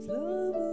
Slow